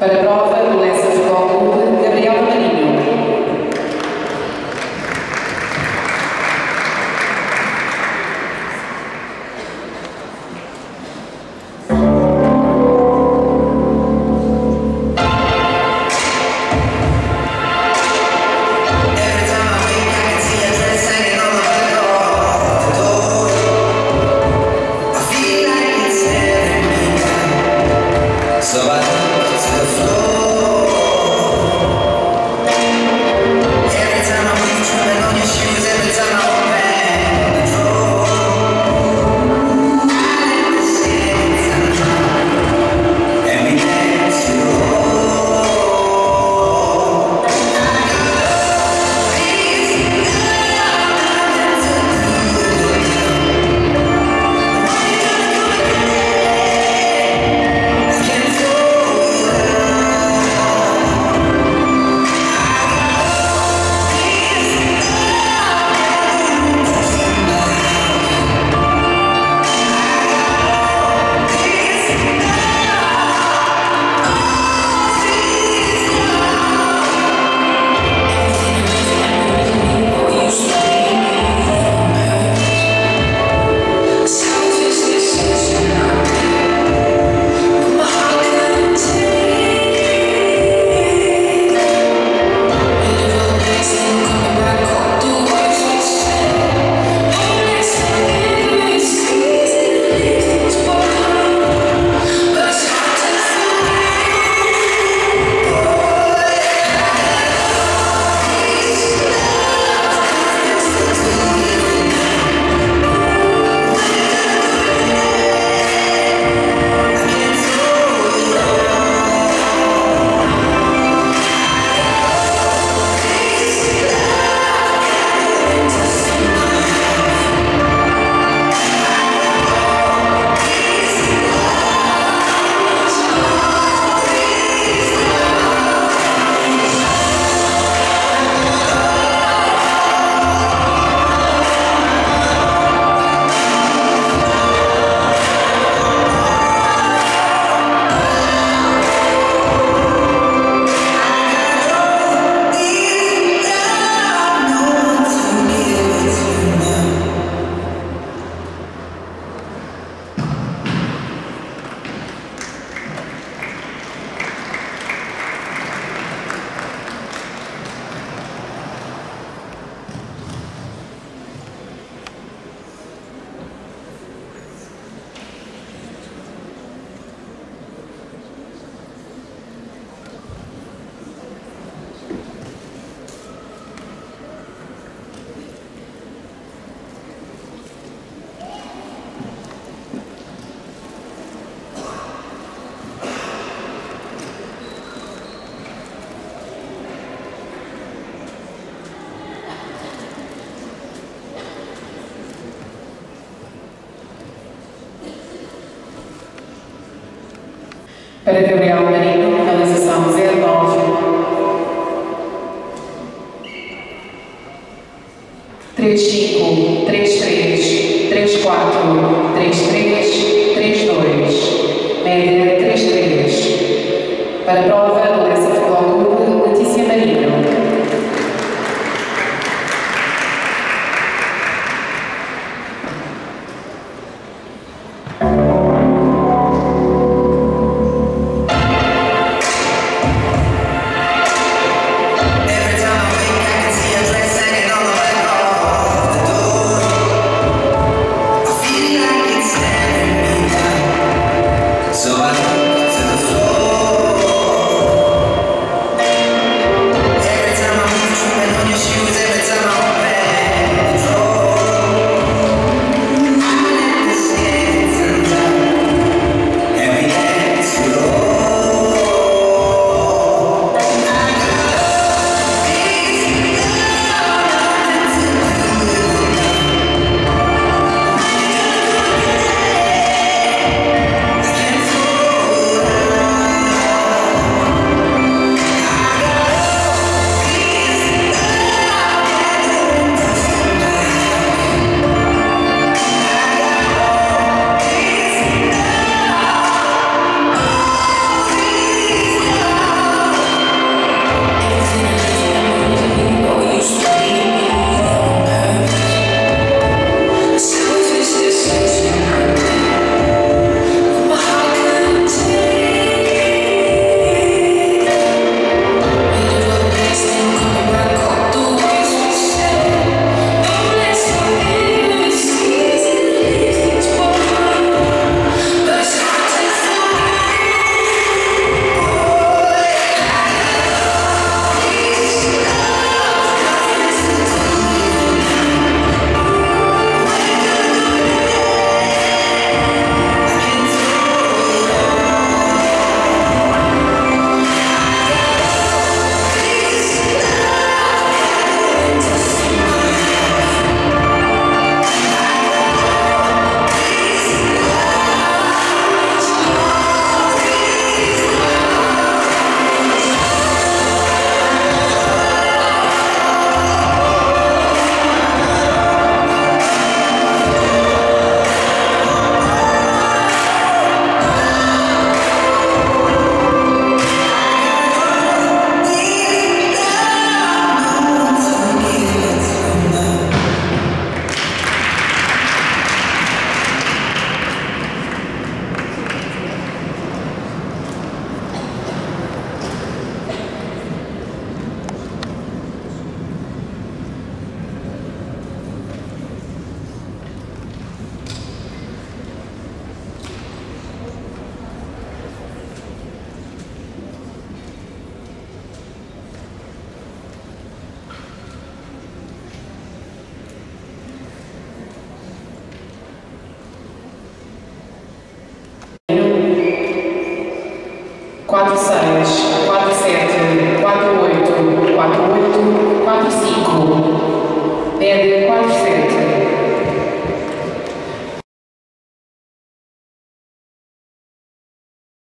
Para a prova, o Para Gabriel Marinho, realização 09. Três cinco, três três, três quatro, três três, três dois, média três três. Para a prova